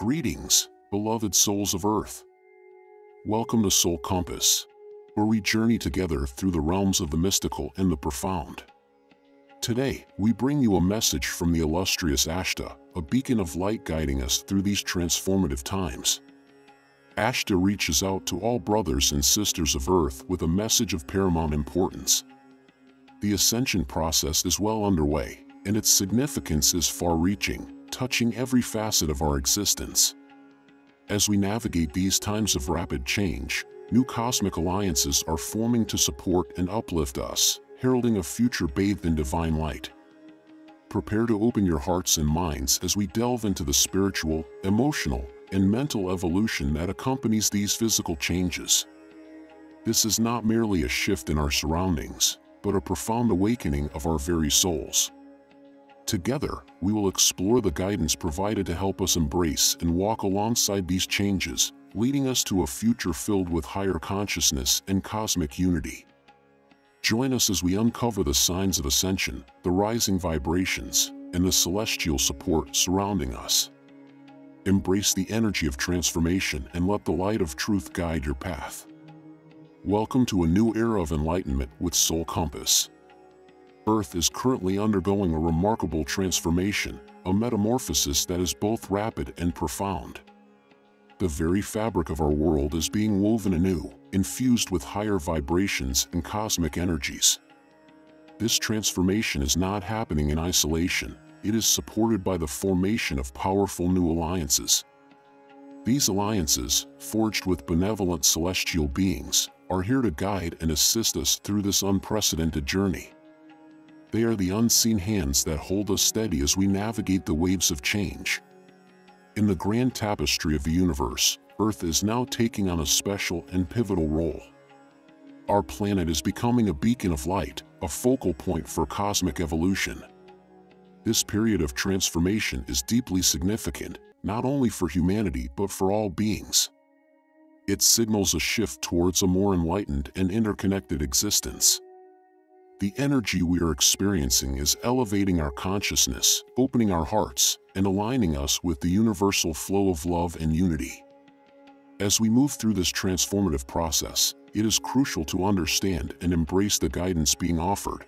Greetings, beloved souls of Earth. Welcome to Soul Compass, where we journey together through the realms of the mystical and the profound. Today, we bring you a message from the illustrious Ashtar, a beacon of light guiding us through these transformative times. Ashtar reaches out to all brothers and sisters of Earth with a message of paramount importance. The ascension process is well underway, and its significance is far-reaching, touching every facet of our existence. As we navigate these times of rapid change, new cosmic alliances are forming to support and uplift us, heralding a future bathed in divine light. Prepare to open your hearts and minds as we delve into the spiritual, emotional, and mental evolution that accompanies these physical changes. This is not merely a shift in our surroundings, but a profound awakening of our very souls. Together, we will explore the guidance provided to help us embrace and walk alongside these changes, leading us to a future filled with higher consciousness and cosmic unity. Join us as we uncover the signs of ascension, the rising vibrations, and the celestial support surrounding us. Embrace the energy of transformation and let the light of truth guide your path. Welcome to a new era of enlightenment with Soul Compass. Earth is currently undergoing a remarkable transformation, a metamorphosis that is both rapid and profound. The very fabric of our world is being woven anew, infused with higher vibrations and cosmic energies. This transformation is not happening in isolation, it is supported by the formation of powerful new alliances. These alliances, forged with benevolent celestial beings, are here to guide and assist us through this unprecedented journey. They are the unseen hands that hold us steady as we navigate the waves of change. In the grand tapestry of the universe, Earth is now taking on a special and pivotal role. Our planet is becoming a beacon of light, a focal point for cosmic evolution. This period of transformation is deeply significant, not only for humanity but for all beings. It signals a shift towards a more enlightened and interconnected existence. The energy we are experiencing is elevating our consciousness, opening our hearts, and aligning us with the universal flow of love and unity. As we move through this transformative process, it is crucial to understand and embrace the guidance being offered.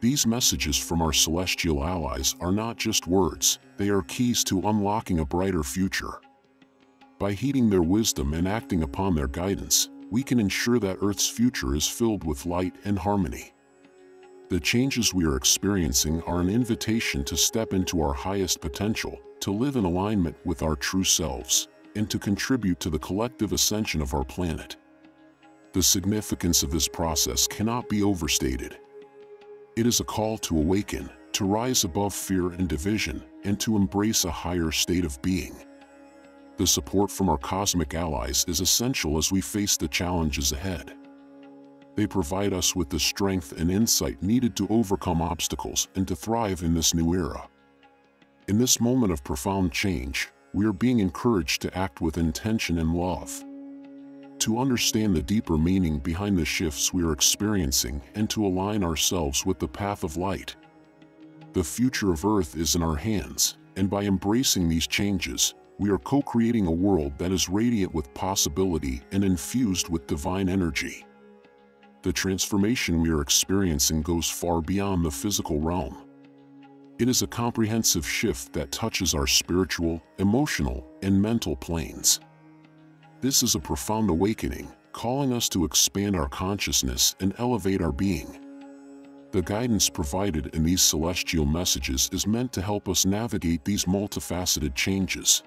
These messages from our celestial allies are not just words, they are keys to unlocking a brighter future. By heeding their wisdom and acting upon their guidance, we can ensure that Earth's future is filled with light and harmony. The changes we are experiencing are an invitation to step into our highest potential, to live in alignment with our true selves, and to contribute to the collective ascension of our planet. The significance of this process cannot be overstated. It is a call to awaken, to rise above fear and division, and to embrace a higher state of being. The support from our cosmic allies is essential as we face the challenges ahead. They provide us with the strength and insight needed to overcome obstacles and to thrive in this new era. In this moment of profound change, we are being encouraged to act with intention and love. To understand the deeper meaning behind the shifts we are experiencing and to align ourselves with the path of light. The future of Earth is in our hands, and by embracing these changes, we are co-creating a world that is radiant with possibility and infused with divine energy. The transformation we are experiencing goes far beyond the physical realm. It is a comprehensive shift that touches our spiritual, emotional, and mental planes. This is a profound awakening, calling us to expand our consciousness and elevate our being. The guidance provided in these celestial messages is meant to help us navigate these multifaceted changes.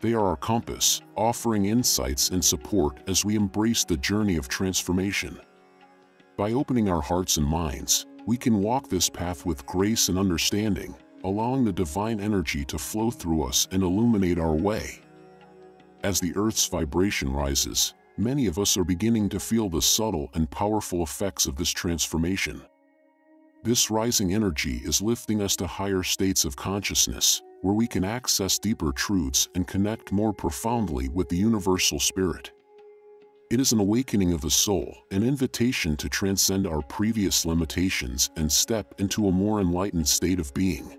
They are our compass, offering insights and support as we embrace the journey of transformation. By opening our hearts and minds, we can walk this path with grace and understanding, allowing the divine energy to flow through us and illuminate our way. As the Earth's vibration rises, many of us are beginning to feel the subtle and powerful effects of this transformation. This rising energy is lifting us to higher states of consciousness, where we can access deeper truths and connect more profoundly with the universal spirit. It is an awakening of the soul, an invitation to transcend our previous limitations and step into a more enlightened state of being.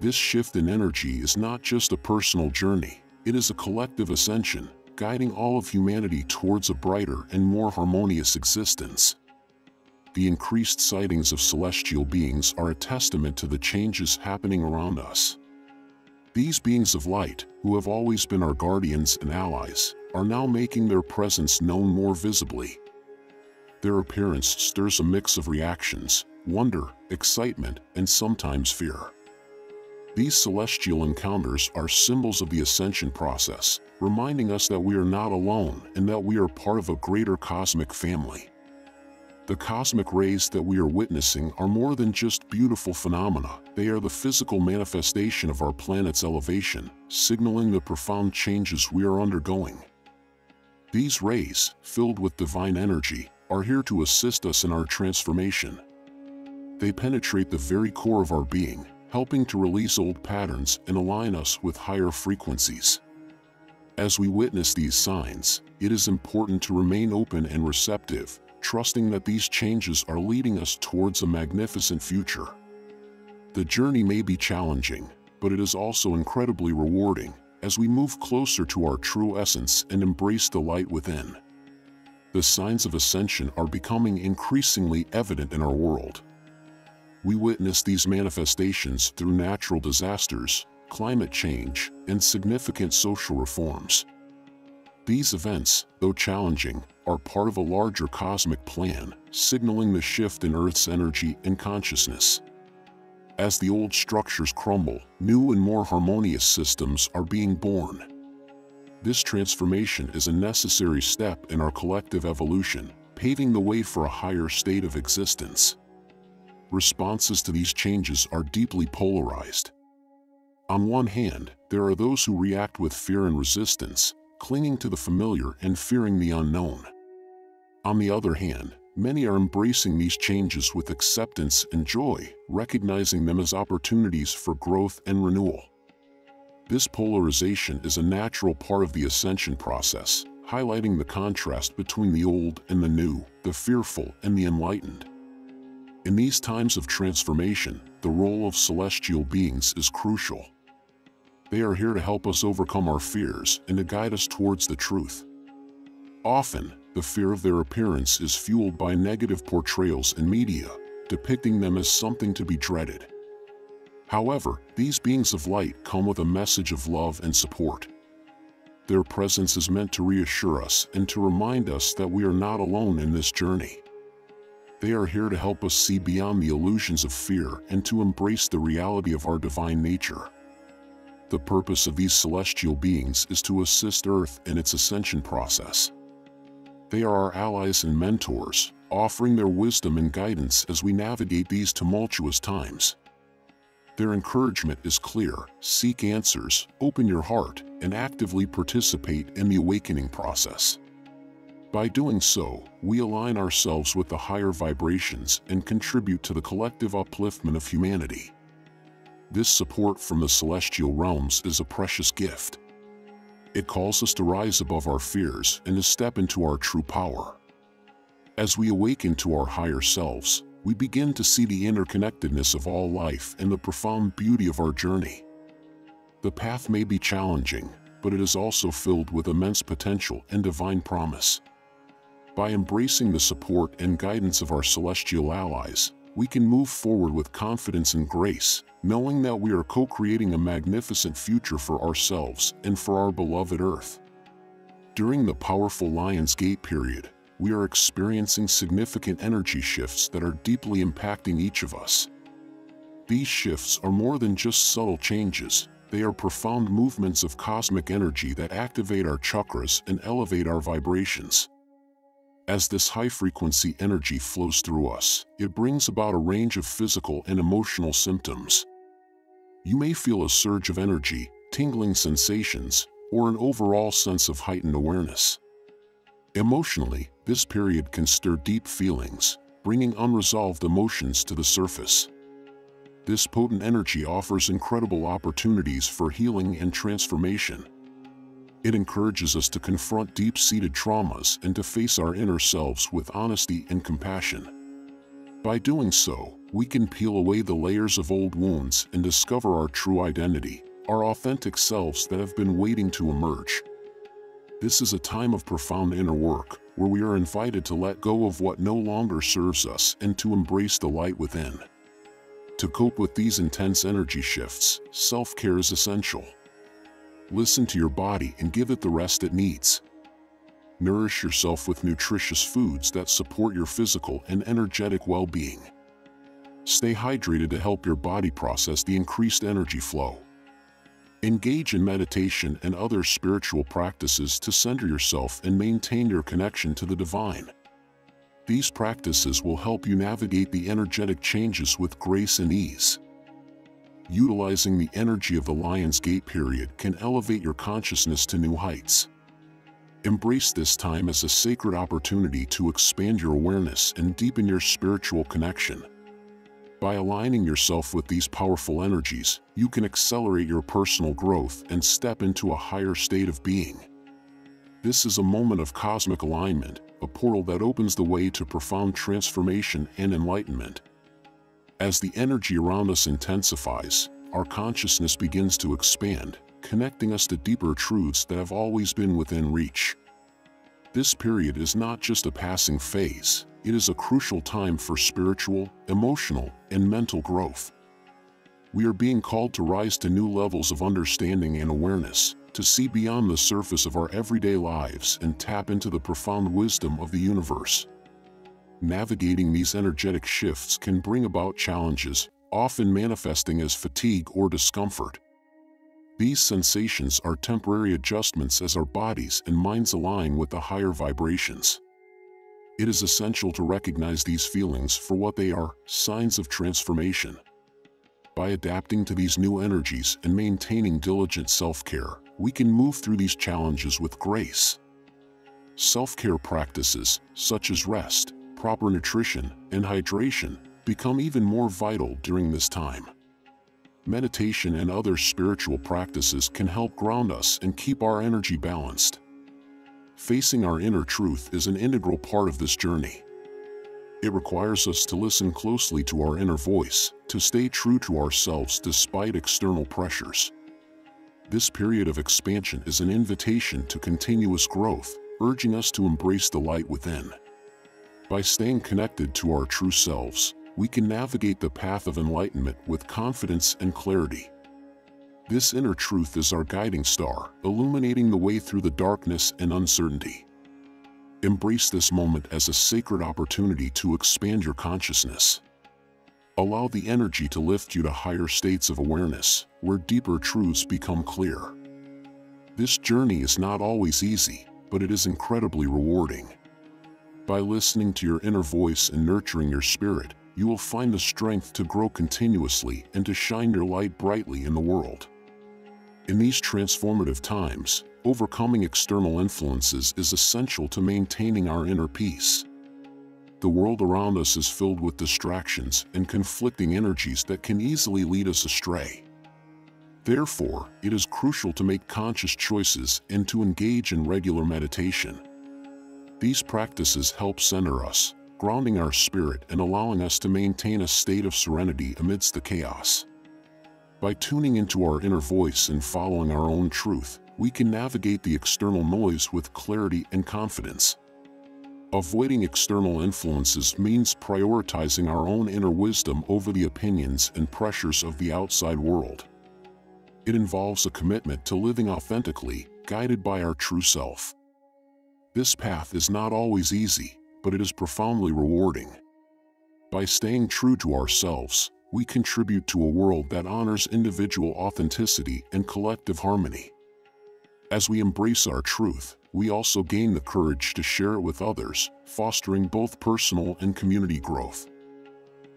This shift in energy is not just a personal journey, it is a collective ascension, guiding all of humanity towards a brighter and more harmonious existence. The increased sightings of celestial beings are a testament to the changes happening around us. These beings of light, who have always been our guardians and allies, are now making their presence known more visibly. Their appearance stirs a mix of reactions, wonder, excitement, and sometimes fear. These celestial encounters are symbols of the ascension process, reminding us that we are not alone and that we are part of a greater cosmic family. The cosmic rays that we are witnessing are more than just beautiful phenomena, they are the physical manifestation of our planet's elevation, signaling the profound changes we are undergoing. These rays, filled with divine energy, are here to assist us in our transformation. They penetrate the very core of our being, helping to release old patterns and align us with higher frequencies. As we witness these signs, it is important to remain open and receptive, trusting that these changes are leading us towards a magnificent future. The journey may be challenging, but it is also incredibly rewarding as we move closer to our true essence and embrace the light within. The signs of ascension are becoming increasingly evident in our world. We witness these manifestations through natural disasters, climate change, and significant social reforms. These events, though challenging, are part of a larger cosmic plan, signaling the shift in Earth's energy and consciousness. As the old structures crumble, new and more harmonious systems are being born. This transformation is a necessary step in our collective evolution, paving the way for a higher state of existence. Responses to these changes are deeply polarized. On one hand, there are those who react with fear and resistance, clinging to the familiar and fearing the unknown. On the other hand, many are embracing these changes with acceptance and joy, recognizing them as opportunities for growth and renewal. This polarization is a natural part of the ascension process, highlighting the contrast between the old and the new, the fearful and the enlightened. In these times of transformation, the role of celestial beings is crucial. They are here to help us overcome our fears and to guide us towards the truth. Often, the fear of their appearance is fueled by negative portrayals in media, depicting them as something to be dreaded. However, these beings of light come with a message of love and support. Their presence is meant to reassure us and to remind us that we are not alone in this journey. They are here to help us see beyond the illusions of fear and to embrace the reality of our divine nature. The purpose of these celestial beings is to assist Earth in its ascension process. They are our allies and mentors, offering their wisdom and guidance as we navigate these tumultuous times. Their encouragement is clear, seek answers, open your heart, and actively participate in the awakening process. By doing so, we align ourselves with the higher vibrations and contribute to the collective upliftment of humanity. This support from the celestial realms is a precious gift. It calls us to rise above our fears and to step into our true power. As we awaken to our higher selves, we begin to see the interconnectedness of all life and the profound beauty of our journey. The path may be challenging, but it is also filled with immense potential and divine promise. By embracing the support and guidance of our celestial allies, we can move forward with confidence and grace, knowing that we are co-creating a magnificent future for ourselves and for our beloved Earth. During the powerful Lion's Gate period, we are experiencing significant energy shifts that are deeply impacting each of us. These shifts are more than just subtle changes, they are profound movements of cosmic energy that activate our chakras and elevate our vibrations. As this high-frequency energy flows through us, it brings about a range of physical and emotional symptoms. You may feel a surge of energy, tingling sensations, or an overall sense of heightened awareness. Emotionally, this period can stir deep feelings, bringing unresolved emotions to the surface. This potent energy offers incredible opportunities for healing and transformation, it encourages us to confront deep-seated traumas and to face our inner selves with honesty and compassion. By doing so, we can peel away the layers of old wounds and discover our true identity, our authentic selves that have been waiting to emerge. This is a time of profound inner work, where we are invited to let go of what no longer serves us and to embrace the light within. To cope with these intense energy shifts, self-care is essential. Listen to your body and give it the rest it needs. Nourish yourself with nutritious foods that support your physical and energetic well-being. Stay hydrated to help your body process the increased energy flow. Engage in meditation and other spiritual practices to center yourself and maintain your connection to the divine. These practices will help you navigate the energetic changes with grace and ease. Utilizing the energy of the Lion's Gate period can elevate your consciousness to new heights. Embrace this time as a sacred opportunity to expand your awareness and deepen your spiritual connection. By aligning yourself with these powerful energies, you can accelerate your personal growth and step into a higher state of being. This is a moment of cosmic alignment, a portal that opens the way to profound transformation and enlightenment. As the energy around us intensifies, our consciousness begins to expand, connecting us to deeper truths that have always been within reach. This period is not just a passing phase, it is a crucial time for spiritual, emotional, and mental growth. We are being called to rise to new levels of understanding and awareness, to see beyond the surface of our everyday lives and tap into the profound wisdom of the universe. Navigating these energetic shifts can bring about challenges, often manifesting as fatigue or discomfort. These sensations are temporary adjustments as our bodies and minds align with the higher vibrations. It is essential to recognize these feelings for what they are, signs of transformation. By adapting to these new energies and maintaining diligent self-care, we can move through these challenges with grace. Self-care practices, such as rest, proper nutrition, and hydration, become even more vital during this time. Meditation and other spiritual practices can help ground us and keep our energy balanced. Facing our inner truth is an integral part of this journey. It requires us to listen closely to our inner voice, to stay true to ourselves despite external pressures. This period of expansion is an invitation to continuous growth, urging us to embrace the light within. By staying connected to our true selves, we can navigate the path of enlightenment with confidence and clarity. This inner truth is our guiding star, illuminating the way through the darkness and uncertainty. Embrace this moment as a sacred opportunity to expand your consciousness. Allow the energy to lift you to higher states of awareness, where deeper truths become clear. This journey is not always easy, but it is incredibly rewarding. By listening to your inner voice and nurturing your spirit, you will find the strength to grow continuously and to shine your light brightly in the world. In these transformative times, overcoming external influences is essential to maintaining our inner peace. The world around us is filled with distractions and conflicting energies that can easily lead us astray. Therefore, it is crucial to make conscious choices and to engage in regular meditation. These practices help center us, grounding our spirit and allowing us to maintain a state of serenity amidst the chaos. By tuning into our inner voice and following our own truth, we can navigate the external noise with clarity and confidence. Avoiding external influences means prioritizing our own inner wisdom over the opinions and pressures of the outside world. It involves a commitment to living authentically, guided by our true self. This path is not always easy, but it is profoundly rewarding. By staying true to ourselves, we contribute to a world that honors individual authenticity and collective harmony. As we embrace our truth, we also gain the courage to share it with others, fostering both personal and community growth.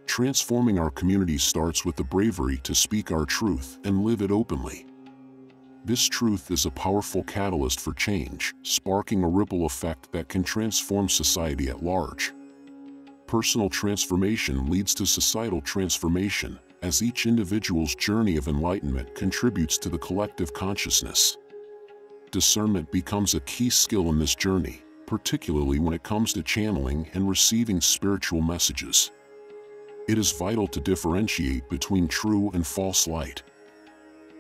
Transforming our community starts with the bravery to speak our truth and live it openly. This truth is a powerful catalyst for change, sparking a ripple effect that can transform society at large personal transformation leads to societal transformation, as each individual's journey of enlightenment contributes to the collective consciousness. Discernment becomes a key skill in this journey, particularly when it comes to channeling and receiving spiritual messages. it is vital to differentiate between true and false light.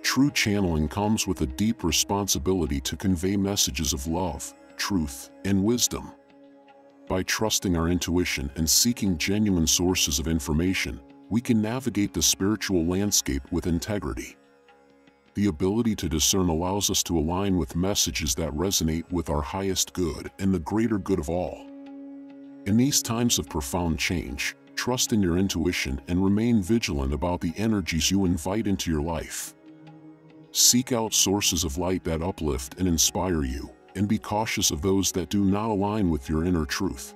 True channeling comes with a deep responsibility to convey messages of love, truth, and wisdom. By trusting our intuition and seeking genuine sources of information, we can navigate the spiritual landscape with integrity. The ability to discern allows us to align with messages that resonate with our highest good and the greater good of all. In these times of profound change, trust in your intuition and remain vigilant about the energies you invite into your life. Seek out sources of light that uplift and inspire you, and be cautious of those that do not align with your inner truth.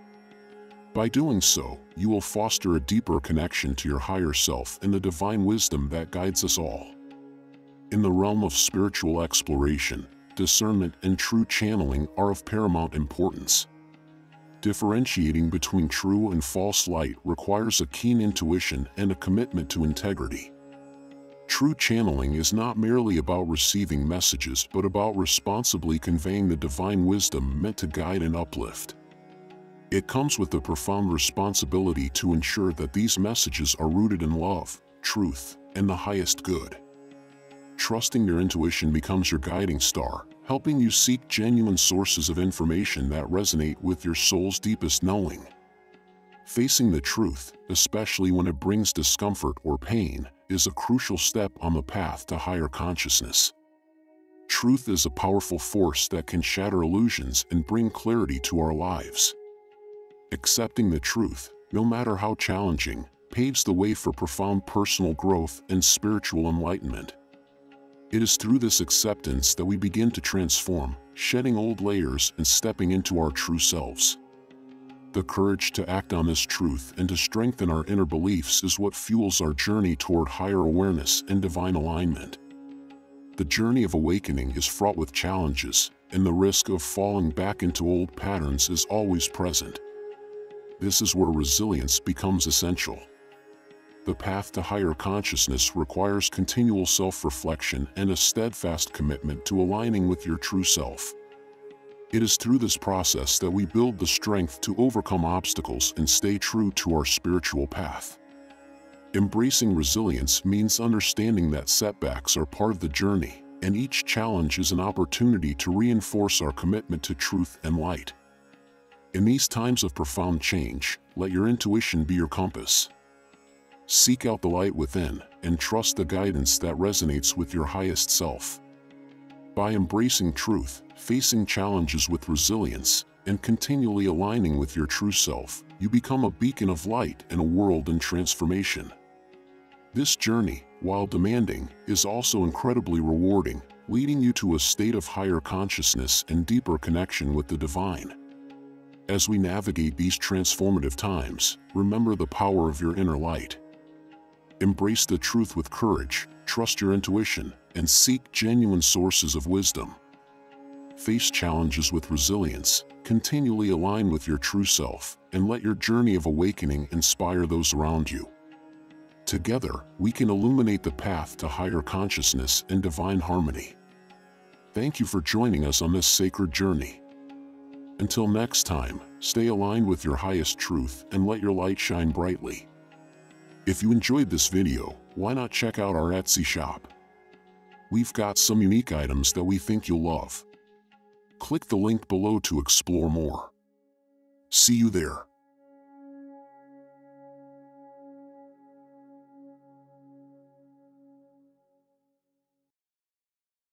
By doing so, you will foster a deeper connection to your higher self and the divine wisdom that guides us all. In the realm of spiritual exploration, discernment and true channeling are of paramount importance. Differentiating between true and false light requires a keen intuition and a commitment to integrity. True channeling is not merely about receiving messages but about responsibly conveying the divine wisdom meant to guide and uplift. It comes with the profound responsibility to ensure that these messages are rooted in love, truth, and the highest good. Trusting your intuition becomes your guiding star, helping you seek genuine sources of information that resonate with your soul's deepest knowing. Facing the truth, especially when it brings discomfort or pain, is a crucial step on the path to higher consciousness. Truth is a powerful force that can shatter illusions and bring clarity to our lives. Accepting the truth, no matter how challenging, paves the way for profound personal growth and spiritual enlightenment. It is through this acceptance that we begin to transform, shedding old layers and stepping into our true selves. The courage to act on this truth and to strengthen our inner beliefs is what fuels our journey toward higher awareness and divine alignment. The journey of awakening is fraught with challenges, and the risk of falling back into old patterns is always present. This is where resilience becomes essential. The path to higher consciousness requires continual self-reflection and a steadfast commitment to aligning with your true self. It is through this process that we build the strength to overcome obstacles and stay true to our spiritual path. Embracing resilience means understanding that setbacks are part of the journey, and each challenge is an opportunity to reinforce our commitment to truth and light. In these times of profound change, let your intuition be your compass. Seek out the light within and trust the guidance that resonates with your highest self. By embracing truth, facing challenges with resilience, and continually aligning with your true self, you become a beacon of light in a world in transformation. This journey, while demanding, is also incredibly rewarding, leading you to a state of higher consciousness and deeper connection with the divine. As we navigate these transformative times, remember the power of your inner light. Embrace the truth with courage, trust your intuition, and seek genuine sources of wisdom. Face challenges with resilience, continually align with your true self, and let your journey of awakening inspire those around you. Together, we can illuminate the path to higher consciousness and divine harmony. Thank you for joining us on this sacred journey. Until next time, stay aligned with your highest truth and let your light shine brightly. If you enjoyed this video, why not check out our Etsy shop? We've got some unique items that we think you'll love. Click the link below to explore more. See you there.